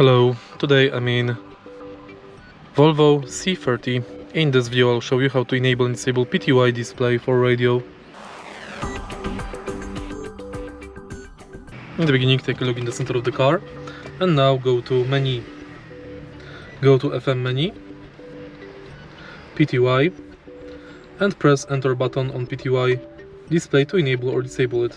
Hello, today I'm in Volvo C30. In this video I'll show you how to enable and disable PTY display for radio. In the beginning take a look in the center of the car and now go to menu. Go to FM menu, PTY and press enter button on PTY display to enable or disable it.